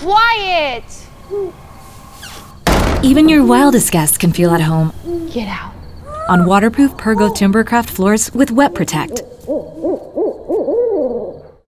Quiet! Even your wildest guests can feel at home Get out. on waterproof Pergo Timbercraft floors with Wet Protect.